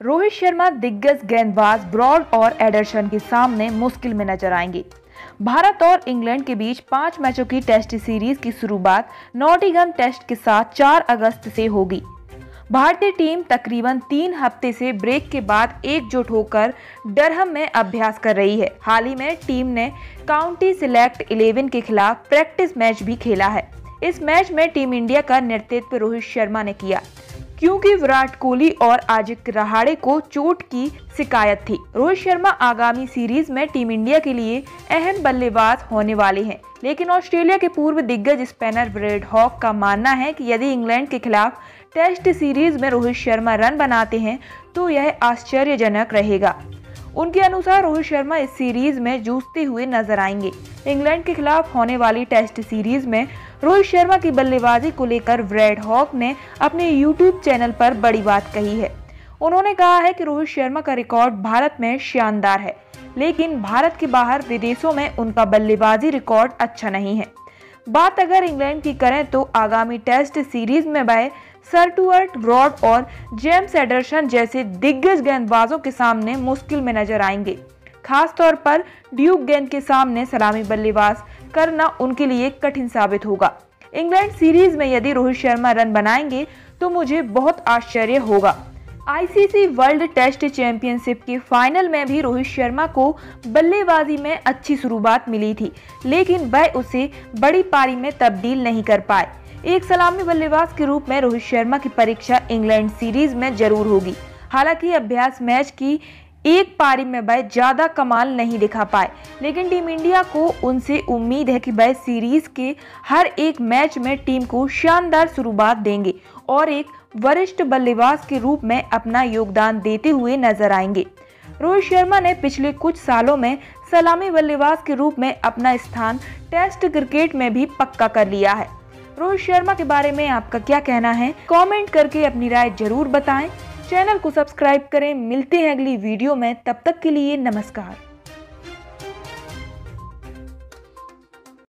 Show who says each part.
Speaker 1: रोहित शर्मा, दिग्गज गेंदबाज ब्रॉड और एडरसन के सामने मुश्किल में नज़र आएँगे। भारत और इंग्लैंड के बीच पाँच मैचों की टेस्ट सीरीज़ की शुरुआत नॉटिंगम टेस्ट के साथ 4 अगस्त से होगी। भारतीय टीम तकरीबन तीन हफ़्ते से ब्रेक के बाद एकजुट होकर डरहम में अभ्यास कर रही है। हाल ही में टीम ने काउंटी सिलेक्ट 11 के खिलाफ प्रैक्टिस मैच भी खेला है। इस मैच में टीम इंडिया का नेतृत्व रोहित शर्मा ने किया। क्योंकि विराट कोहली और आजिक रहाड़े को चोट की शिकायत थी। रोहित शर्मा आगामी सीरीज़ में टीम इंडिया के लिए अहम बल्लेबाज होने वाले हैं। लेकिन ऑस्ट्रेलिया के पूर्व दिग्गज स्पिनर ब्रेड हॉक का मानना है कि यदि इंग्लैंड के खिलाफ टेस्ट सीरीज़ में रोहित शर्मा रन बनाते हैं तो यह आश्चर्यजनक रहेगा। उनके अनुसार रोहित शर्मा इस सीरीज़ में जूझते हुए नज़र आएँगे। इंग्लैंड के खिलाफ होने वाली टेस्ट सीरीज़ में रोहित शर्मा की बल्लेबाजी को लेकर ब्रेड हॉक ने अपने यूट्यूब चैनल पर बड़ी बात कही है। उन्होंने कहा है कि रोहित शर्मा का रिकॉर्ड भारत में शानदार है, लेकिन भारत के बाहर विदेशों में उनका बल्लेबाजी रिकॉर्ड अच्छा नहीं है। बात अगर इंग्लैंड की करें तो आगामी टेस्ट सीरीज़ में वह सर्टुअर्ट ब्रॉड और जेम्स एडरसन जैसे दिग्गज गेंदबाजों के सामने मुश्किल में नज़र आएँगे। खास तौर पर ड्यूक गेंद के सामने सलामी बल्लेबाज करना उनके लिए कठिन साबित होगा। इंग्लैंड सीरीज़ में यदि रोहित शर्मा रन बनाएँगे तो मुझे बहुत आश्चर्य होगा। आईसीसी वर्ल्ड टेस्ट चैंपियनशिप के फाइनल में भी रोहित शर्मा को बल्लेबाजी में अच्छी शुरुआत मिली थी, लेकिन वह उसे बड़ी पारी में तब्दील नहीं कर पाए। एक सलामी बल्लेबाज के रूप में रोहित शर्मा की परीक्षा इंग्लैंड सीरीज़ में ज़रूर होगी। हालाँकि अभ्यास मैच की एक पारी में वह ज़्यादा कमाल नहीं दिखा पाए। लेकिन टीम इंडिया को उनसे उम्मीद है कि वह सीरीज़ के हर एक मैच में टीम को शानदार शुरुआत देंगे और एक वरिष्ठ बल्लेबाज के रूप में अपना योगदान देते हुए नज़र आएँगे। रोहित शर्मा ने पिछले कुछ सालों में सलामी बल्लेबाज के रूप में अपना स्थान टेस्ट क्रिकेट में भी पक्का कर लिया है। रोहित शर्मा के बारे में आपका क्या कहना है? कमेंट करके अपनी राय ज़रूर बताएँ। चैनल को सब्सक्राइब करें। मिलते हैं अगली वीडियो में। तब तक के लिए नमस्कार।